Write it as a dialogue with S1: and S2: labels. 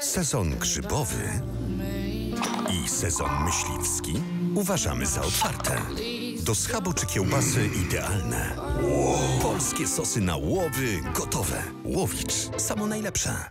S1: Sezon grzybowy i sezon myśliwski uważamy za otwarte. Do schabu czy kiełbasy idealne. Polskie sosy na łowy gotowe. Łowicz. Samo najlepsze.